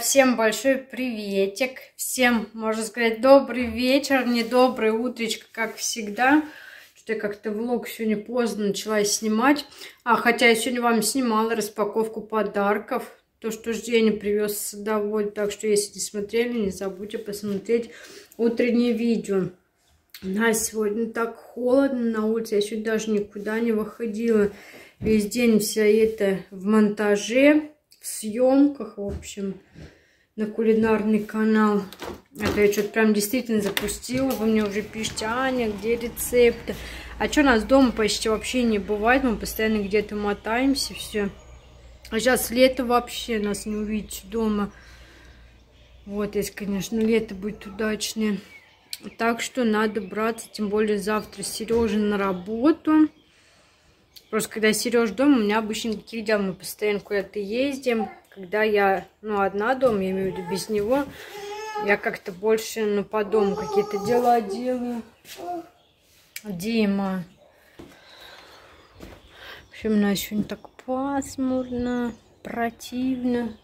Всем большой приветик, всем, можно сказать, добрый вечер, не доброе утречко, как всегда. Что я как-то влог сегодня поздно начала снимать, а хотя я сегодня вам снимала распаковку подарков, то, что Женя привез с садовод, так что если не смотрели, не забудьте посмотреть утреннее видео. У нас сегодня так холодно на улице, я сегодня даже никуда не выходила. Весь день вся это в монтаже, в съемках, в общем, на кулинарный канал. Это я что-то прям действительно запустила. Вы мне уже пишете, Аня, где рецепты? А что, нас дома почти вообще не бывает. Мы постоянно где-то мотаемся, все. А сейчас лето вообще, нас не увидите дома. Вот, если, конечно, лето будет удачное. Так что надо браться, тем более завтра Сережа на работу. Просто когда Сереж дома, у меня обычно никаких дел, мы постоянно куда-то ездим. Когда я, ну, одна дома, я имею в виду без него, я как-то больше, ну, по дому какие-то дела делаю. Дима. В общем, у нас сегодня так пасмурно, противно.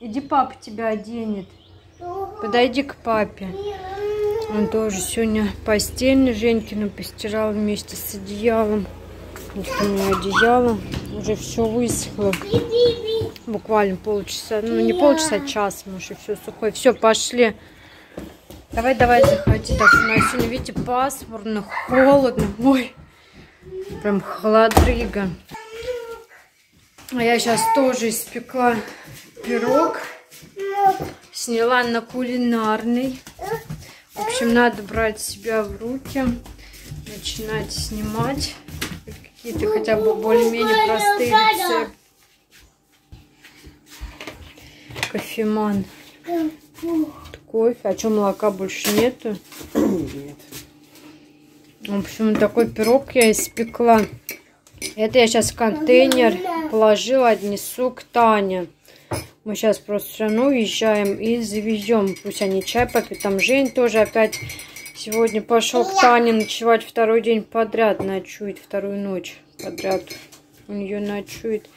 Иди, папа тебя оденет. Подойди к папе. Он тоже сегодня постельный Женькину постирал вместе с одеялом. Вот у меня одеяло. Уже все высохло. Буквально полчаса. Ну, не полчаса, а час, может, и все сухое. Все, пошли. Давай, давай, заходи. Так, у нас сегодня, видите, пасмурно, холодно. Ой, прям холодрыга. А я сейчас тоже испекла пирог. Сняла на кулинарный. В общем, надо брать себя в руки. Начинать снимать какие-то хотя бы более-менее простые рецепты. Кофеман. Кофе. А что, молока больше нету? Нет. В общем, такой пирог я испекла. Это я сейчас в контейнер положила, отнесу к Тане. Мы сейчас просто все равно уезжаем и завезем. Пусть они чай попьют. Там Жень тоже опять сегодня пошел к Тане ночевать второй день подряд. Ночует вторую ночь подряд. У нее ночует.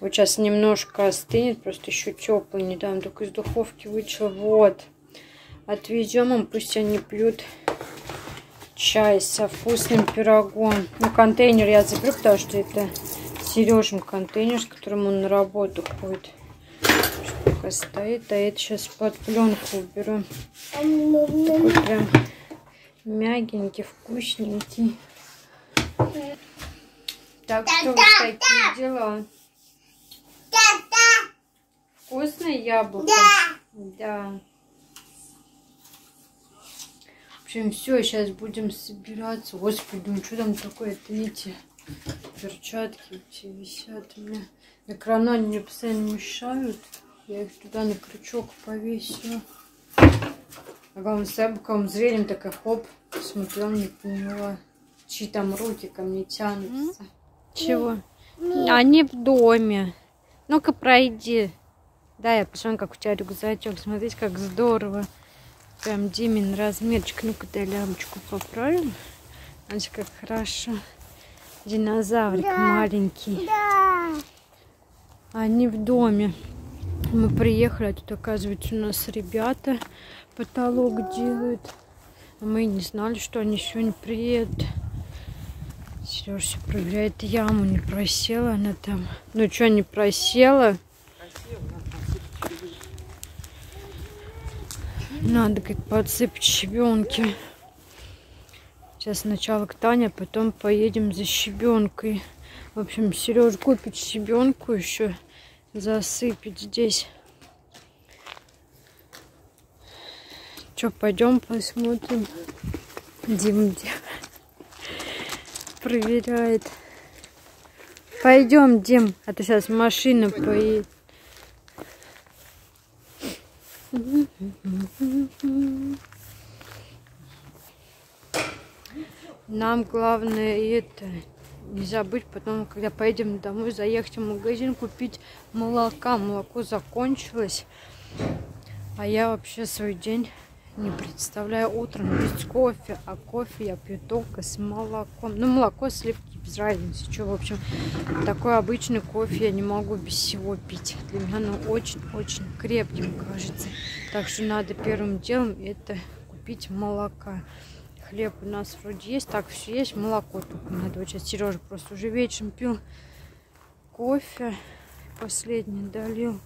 Вот сейчас немножко остынет. Просто еще теплый. Недавно только из духовки вычел. Вот. Отвезем им. Пусть они пьют чай со вкусным пирогом. Ну, контейнер я заберу, потому что это Сережин контейнер, с которым он на работу ходит. Пока стоит, а это сейчас под пленку уберу. Такой прям мягенький, вкусненький. Так что вот такие дела. Вкусное яблоко? Да. В общем, все, сейчас будем собираться. Господи, ну что там такое-то, видите? Перчатки все висят у меня. На крана они мне постоянно мешают. Я их туда на крючок повесила. Главное, с боковым зрением такая хоп, смотрела, не поняла, чьи там руки ко мне тянутся. Чего? Они в доме. Ну-ка, пройди. Да, я посмотрю, как у тебя рюкзачок. Смотрите, как здорово. Прям Димин размерчик. Ну-ка, дай лямочку поправим. Смотрите, как хорошо. Динозаврик да, маленький. Да. Они в доме. Мы приехали, а тут, оказывается, у нас ребята потолок делают. Мы не знали, что они сегодня приедут. Сережа все проверяет яму, не просела она там. Ну что, не просела? Надо как подсыпать щебенки. Сейчас сначала к Тане, а потом поедем за щебенкой. В общем, Сереж купит щебенку еще, засыпет здесь. Че, пойдем посмотрим. Дим где проверяет. Пойдем, Дим, а то сейчас машина поедет. Нам главное это не забыть потом, когда поедем домой, заехать в магазин, купить молока. Молоко закончилось. А я вообще свой день Не представляю утром пить кофе, а кофе я пью только с молоком. Ну, молоко, сливки, без разницы. Что, в общем, такой обычный кофе я не могу без всего пить. Для меня оно очень-очень крепким кажется. Так что надо первым делом это купить молока. Хлеб у нас вроде есть, так все есть, молоко только надо. Вот сейчас Сережа просто уже вечером пил кофе. Последний долил.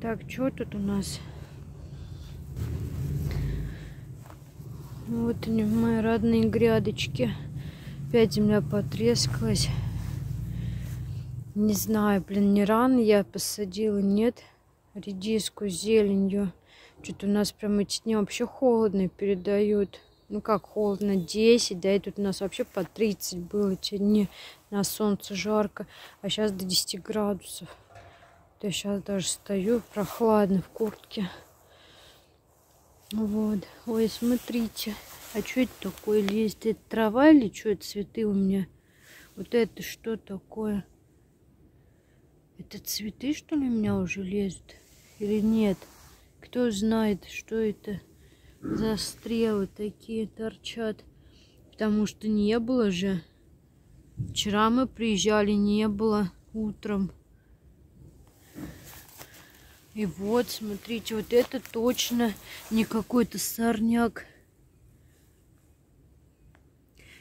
Так, что тут у нас? Вот они, мои родные грядочки. Опять земля потрескалась. Не знаю, блин, не рано я посадила, нет. Редиску зеленью. Что-то у нас прям эти дни вообще холодно передают. Ну как холодно, 10, да, и тут у нас вообще по 30 было эти дни. На солнце жарко, а сейчас до 10 градусов. Я сейчас даже стою прохладно в куртке. Вот. Ой, смотрите. А что это такое лезет? Это трава или что это цветы у меня? Вот это что такое? Это цветы, что ли, у меня уже лезут? Или нет? Кто знает, что это за стрелы такие торчат? Потому что не было же. Вчера мы приезжали, не было утром. И вот, смотрите, вот это точно не какой-то сорняк.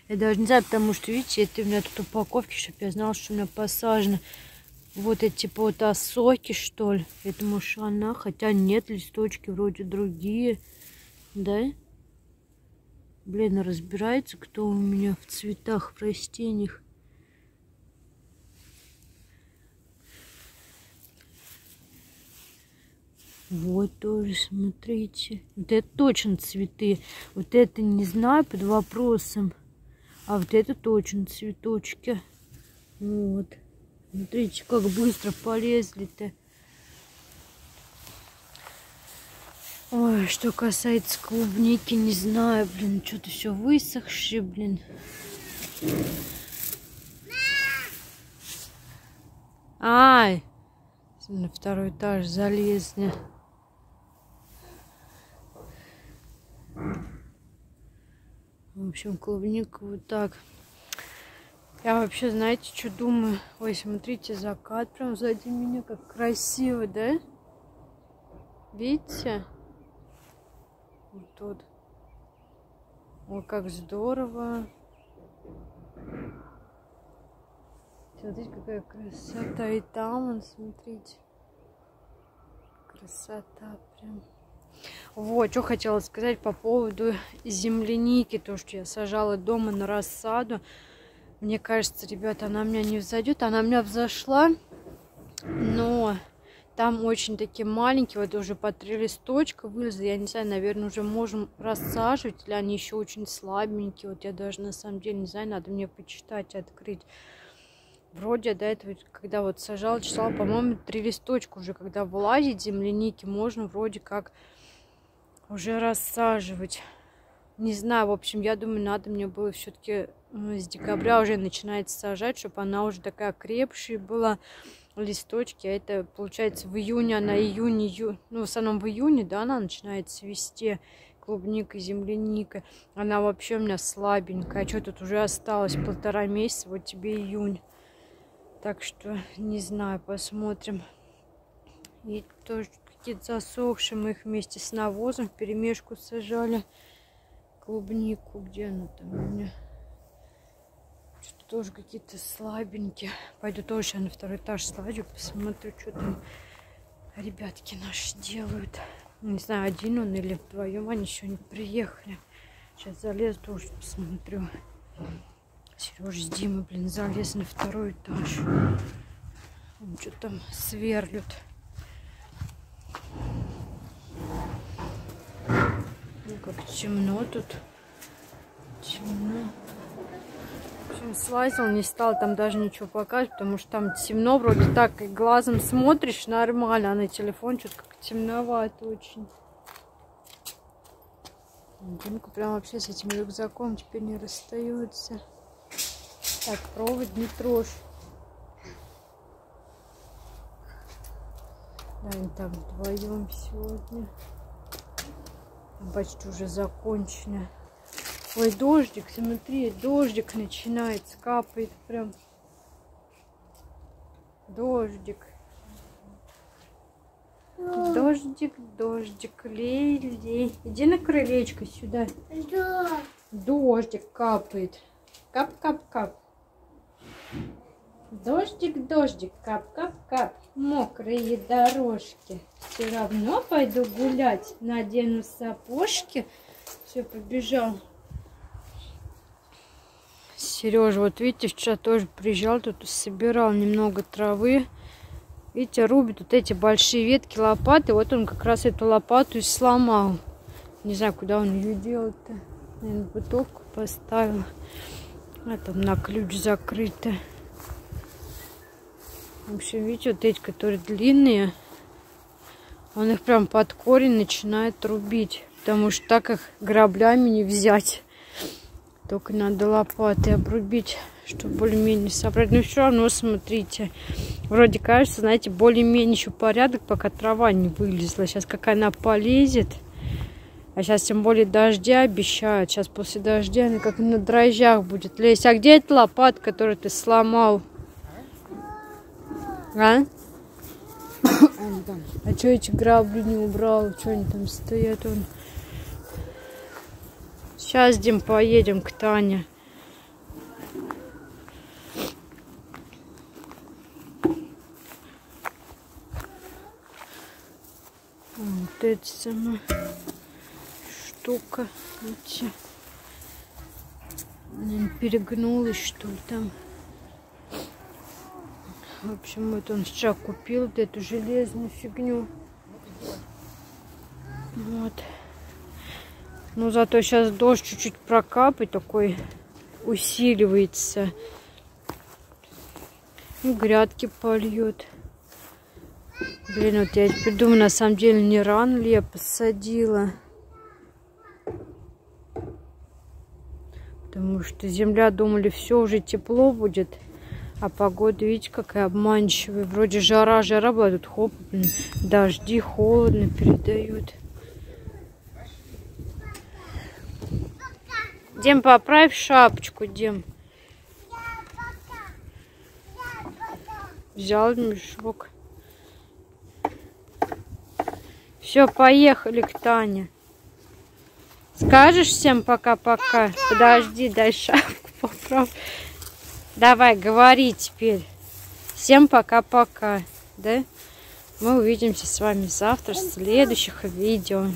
Я даже не знаю, потому что, видите, это у меня тут упаковки, чтобы я знала, что у меня посажено. Вот эти типа вот осоки, что ли. Думаю, что она, хотя нет, листочки вроде другие. Да? Блин, разбирается, кто у меня в цветах, в растениях. Вот тоже, смотрите. Вот это точно цветы. Вот это не знаю под вопросом. А вот это точно цветочки. Вот. Смотрите, как быстро полезли-то. Ой, что касается клубники, не знаю, блин, что-то все высохшее, блин. Ай! На второй этаж залезли. В общем, клубника вот так. Я вообще, знаете, что думаю? Ой, смотрите, закат прям сзади меня, как красиво, да? Видите? Вот тут. Ой, как здорово. Смотрите, какая красота. И там, он, смотрите. Красота прям. Вот, что хотела сказать по поводу земляники, то, что я сажала дома на рассаду. Мне кажется, ребята, она у меня не взойдет. Она у меня взошла, но там очень такие маленькие, вот уже по три листочка вылезли. Я не знаю, наверное, уже можем рассаживать, или они еще очень слабенькие. Вот я даже на самом деле не знаю, надо мне почитать, открыть. Вроде до этого, когда вот сажала, читала, по-моему, три листочка уже, когда вылазит земляники, можно вроде как уже рассаживать. Не знаю, в общем, я думаю, надо мне было все-таки с декабря уже начинать сажать, чтобы она уже такая крепшая была, листочки. А это, получается, в июне, она июне, ию... ну, в основном в июне, да, она начинает цвести клубника, земляника. Она вообще у меня слабенькая. А что тут уже осталось полтора месяца, вот тебе июнь. Так что, не знаю, посмотрим. И тоже какие-то засохшие. Мы их вместе с навозом в перемешку сажали. Клубнику. Где она там у меня? Что-то тоже какие-то слабенькие. Пойду тоже сейчас на второй этаж слазю, посмотрю, что там ребятки наши делают. Не знаю, один он или вдвоем они еще не приехали. Сейчас залезу, тоже посмотрю. Сережа с Димой, блин, залез на второй этаж. Он что там сверлют. Как темно тут. Темно. В общем, слазил, не стал там даже ничего показывать, потому что там темно, вроде так и глазом смотришь нормально, а на телефон что-то как темновато очень. Димка прям вообще с этим рюкзаком теперь не расстается. Так, провод не трожь. Да, они там вдвоем сегодня. Почти уже закончено. Ой, дождик, смотри, дождик начинается, капает прям. Дождик. Дождик, дождик, лей, лей. Иди на крылечко сюда. Да. Дождик капает. Кап, кап, кап. Дождик, дождик, кап, кап, кап. Мокрые дорожки. Все равно пойду гулять. Надену сапожки. Все, побежал. Сережа, вот видите, вчера тоже приезжал, тут собирал немного травы. Видите, рубит вот эти большие ветки лопаты. Вот он как раз эту лопату и сломал. Не знаю, куда он ее делал-то. Наверное, бутылку поставил. А там на ключ закрыто. В общем, видите, вот эти, которые длинные, он их прям под корень начинает рубить. Потому что так их граблями не взять. Только надо лопатой обрубить, чтобы более-менее собрать. Но все равно, смотрите, вроде кажется, знаете, более-менее еще порядок, пока трава не вылезла. Сейчас как она полезет. А сейчас тем более дождя обещают. Сейчас после дождя она как на дрожжах будет лезть. А где эта лопата, которую ты сломал? А? А что эти грабли не убрал? Что они там стоят? Он... Сейчас, Дим, поедем к Тане. Вот эта сама штука. Видите? Перегнулась, что ли, там. В общем, вот он вчера купил вот эту железную фигню. Вот. Ну, зато сейчас дождь чуть-чуть прокапает, такой усиливается. И грядки польет. Блин, вот я теперь думаю, на самом деле, не рано ли я посадила. Потому что земля, думали, все, уже тепло будет. А погода, видите, какая обманчивая. Вроде жара, жара была, тут хоп, блин, дожди, холодно передают. Дем, поправь шапочку, Дем. Взял мешок. Все, поехали к Тане. Скажешь всем пока-пока? Подожди, дай шапку поправь. Давай, говори теперь. Всем пока-пока. Да? Мы увидимся с вами завтра в следующих видео.